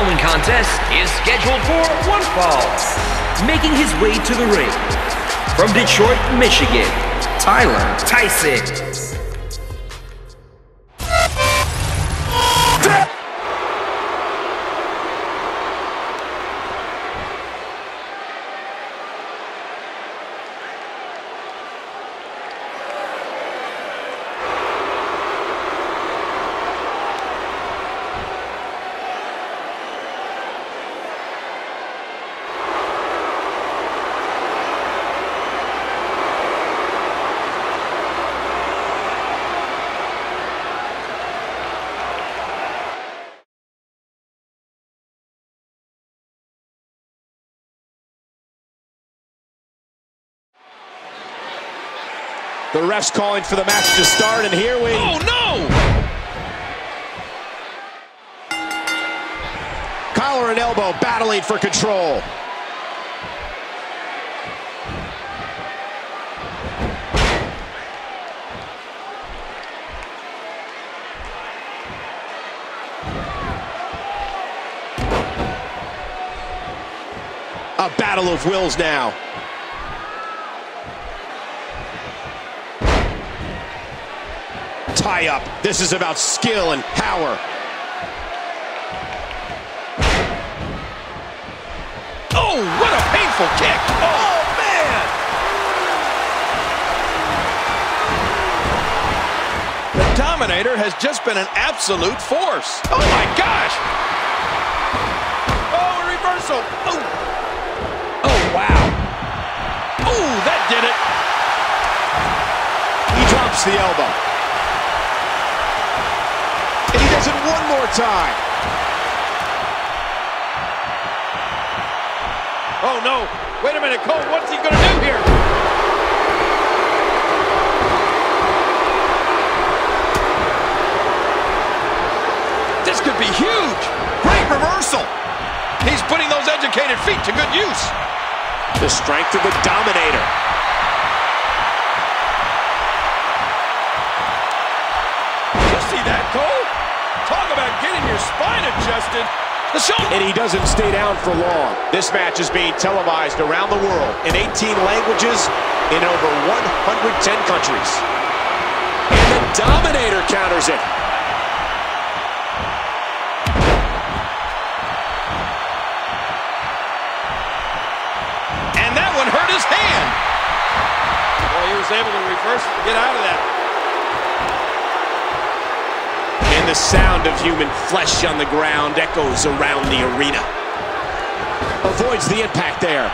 following contest is scheduled for one fall. Making his way to the ring from Detroit, Michigan, Tyler Tyson. The ref's calling for the match to start, and here we... Oh, no! Collar and elbow battling for control. A battle of wills now. Tie up. This is about skill and power. Oh, what a painful kick. Oh, man. The Dominator has just been an absolute force. Oh, my gosh. Oh, a reversal. Oh. Oh, wow. Oh, that did it. He drops the elbow one more time. Oh, no. Wait a minute, Cole. What's he going to do here? This could be huge. Great reversal. He's putting those educated feet to good use. The strength of the Dominator. Adjusted. The shoulder. And he doesn't stay down for long. This match is being televised around the world in 18 languages in over 110 countries. And the Dominator counters it. And that one hurt his hand. Boy, he was able to reverse it and get out of that. The sound of human flesh on the ground echoes around the arena. Avoids the impact there.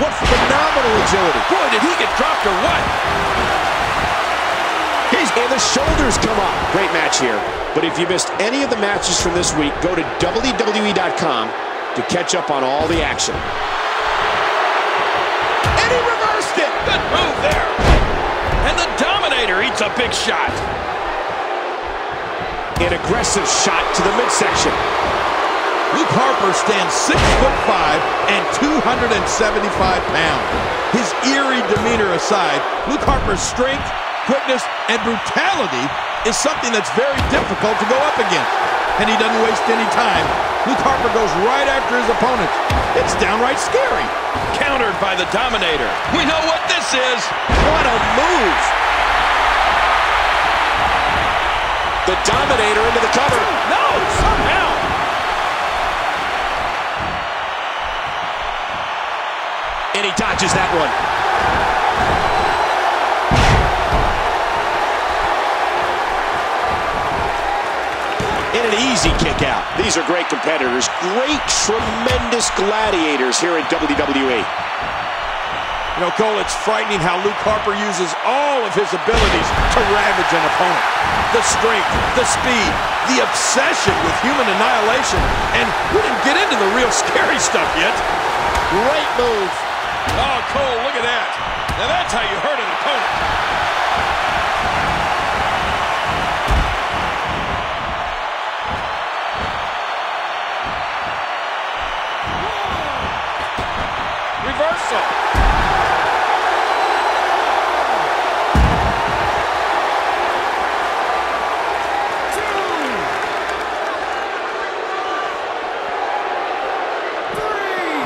What phenomenal agility. Boy, did he get dropped or what? He's and the shoulders come up. Great match here. But if you missed any of the matches from this week, go to WWE.com to catch up on all the action. And he reversed it. Good move there. And the Dominator eats a big shot. An aggressive shot to the midsection. Luke Harper stands six foot five and 275 pounds. His eerie demeanor aside, Luke Harper's strength, quickness, and brutality is something that's very difficult to go up against. And he doesn't waste any time. Luke Harper goes right after his opponent. It's downright scary. Countered by the Dominator. We know what this is. What a move. The Dominator into the cover. No, somehow. And he dodges that one. And an easy kick out. These are great competitors. Great, tremendous gladiators here at WWE. You know, Cole, it's frightening how Luke Harper uses all of his abilities to ravage an opponent. The strength, the speed, the obsession with human annihilation. And we didn't get into the real scary stuff yet. Great move. Oh, Cole, look at that. Now that's how you hurt an opponent.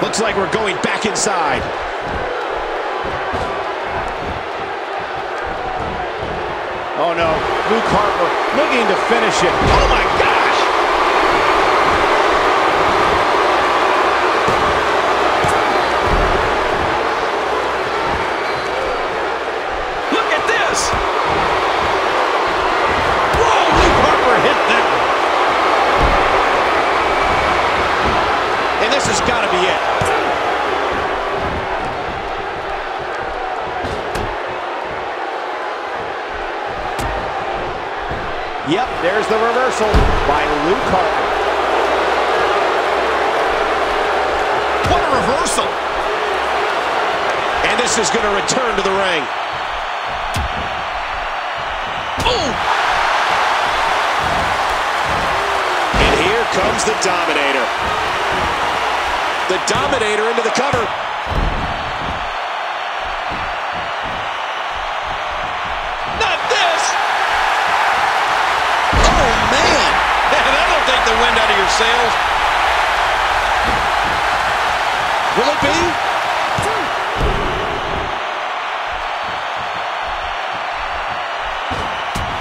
Looks like we're going back inside. Oh no, Luke Harper looking to finish it. Oh my gosh! Look at this! Whoa, Luke Harper hit that one. And this has got to be it. Yep, there's the reversal by Luke Harper. What a reversal! And this is going to return to the ring. Oh! And here comes the Dominator. The Dominator into the cover. Sails. Will it be?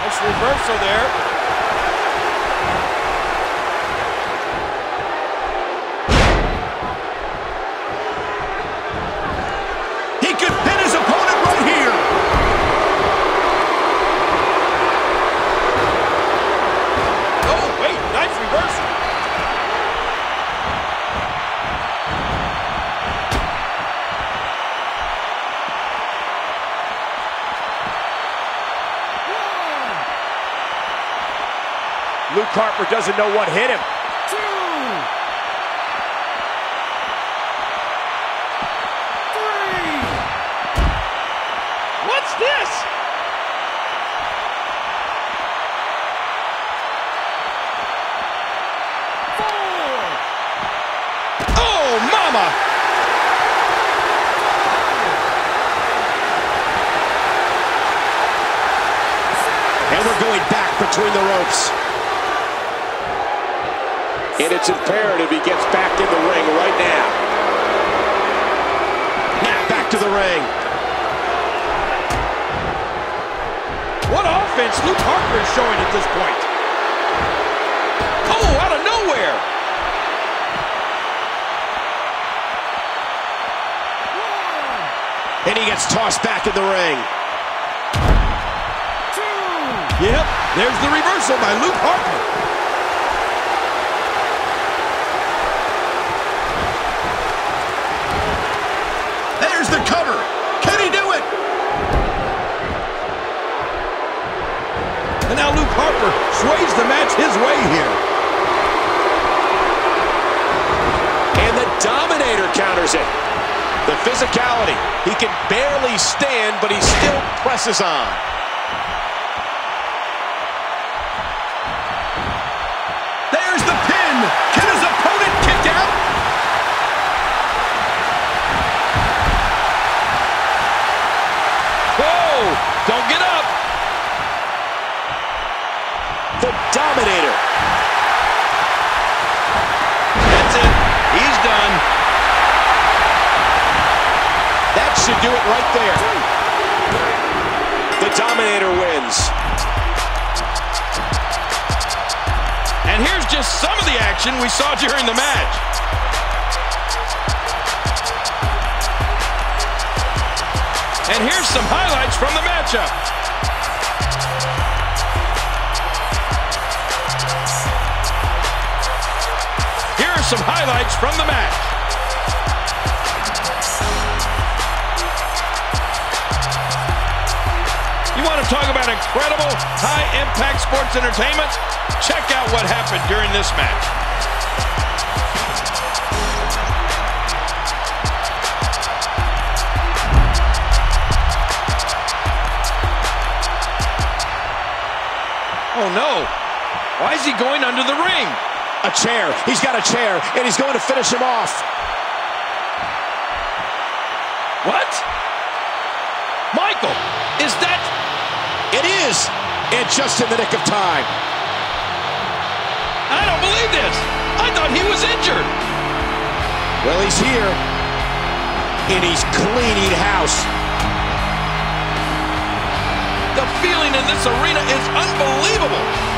Nice reversal there. Luke Harper doesn't know what hit him. What's this? Oh, mama! And we're going back between the ropes. And it's imperative he gets back in the ring right now. Now back to the ring. What offense Luke Harper is showing at this point. Oh, out of nowhere! And he gets tossed back in the ring. Yep, there's the reversal by Luke Harper. There's the cover. Can he do it? And now Luke Harper sways the match his way here. And the Dominator counters it. The physicality. He can barely stand, but he still presses on. There's the pin. Can his opponent kick out? Whoa! Don't get up. Dominator. That's it. He's done. That should do it right there. The Dominator wins. And here's just some of the action we saw during the match. And here's some highlights from the matchup. Some highlights from the match. You want to talk about incredible high-impact sports entertainment? Check out what happened during this match. Oh no! Why is he going under the ring? A chair. He's got a chair, and he's going to finish him off. What? Michael, is that... It is. And just in the nick of time. I don't believe this. I thought he was injured. Well, he's here, and he's cleaning house. The feeling in this arena is unbelievable.